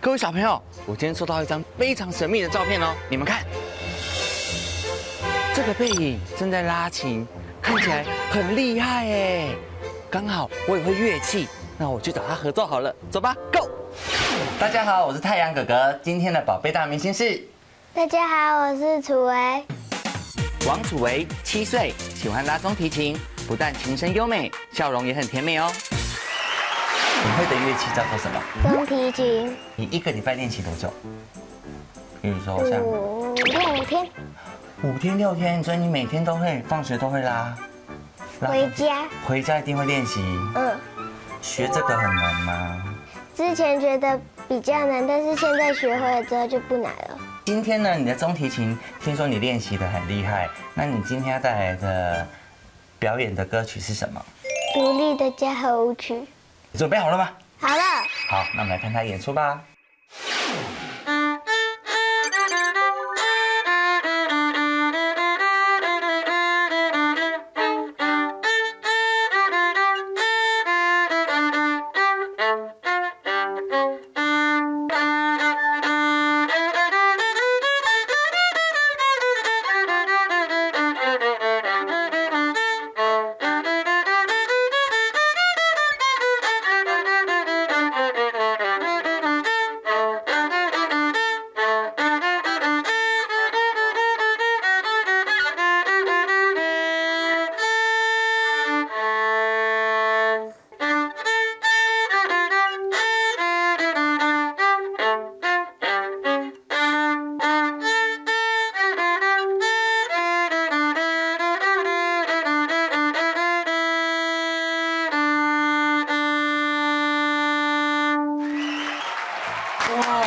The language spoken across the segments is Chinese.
各位小朋友，我今天收到一张非常神秘的照片哦，你们看，这个背影正在拉琴，看起来很厉害哎。刚好我也会乐器，那我去找他合作好了，走吧，Go！大家好，我是太阳哥哥，今天的宝贝大明星是大家好，我是楚维。王楚维，七岁，喜欢拉中提琴，不但琴声优美，笑容也很甜美哦。你会的乐器叫做什么？中提琴。你一个礼拜练习多久？比如说像五六天。五天六天，所以你每天都会，放学都会拉。回家。回家一定会练习。嗯。学这个很难吗？之前觉得比较难，但是现在学会了之后就不难了。今天呢，你的中提琴听说你练习的很厉害，那你今天要带来的表演的歌曲是什么？独立的家和舞曲。准备好了吗？好了。好，那我们来看他演出吧。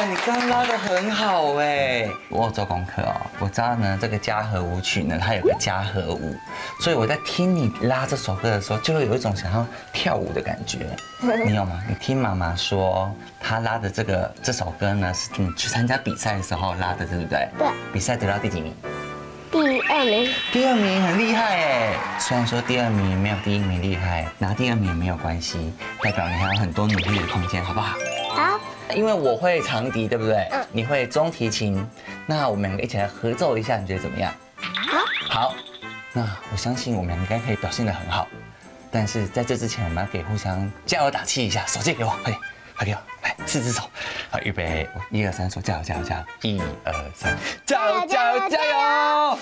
你刚拉的很好哎，我有做功课哦。我知道呢，这个家和舞曲呢，它有个家和舞，所以我在听你拉这首歌的时候，就会有一种想要跳舞的感觉。你有吗？你听妈妈说，她拉的这个这首歌呢，是你去参加比赛的时候拉的，对不对？对。比赛得到第几名？第二名。第二名很厉害哎，虽然说第二名没有第一名厉害，拿第二名也没有关系，代表你还有很多努力的空间，好不好？好。因为我会长笛，对不对？嗯。你会中提琴，那我们两个一起来合奏一下，你觉得怎么样？好。好。那我相信我们应该可以表现得很好。但是在这之前，我们要给互相加油打气一下。手借给我，快点，快给我，来，四只手。好，预备，一二三，说加油，加油，加油！一二三，加油，加油，加油！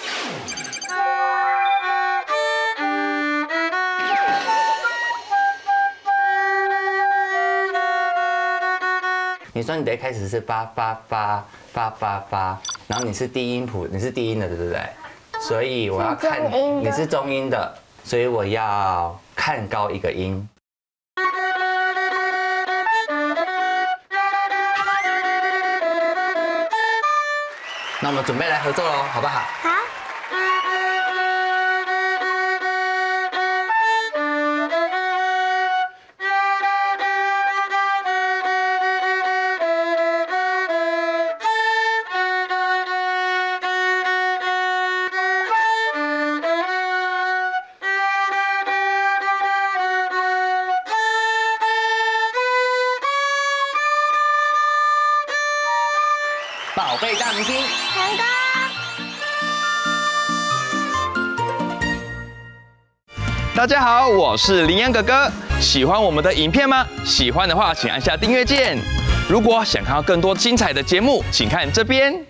你说你的一开始是八八八八八八，然后你是低音谱，你是低音的，对不对？所以我要看你是中音的，所以我要看高一个音。那我们准备来合作喽，好不好？好。贝大明星成功！大家好，我是林安哥哥。喜欢我们的影片吗？喜欢的话，请按下订阅键。如果想看到更多精彩的节目，请看这边。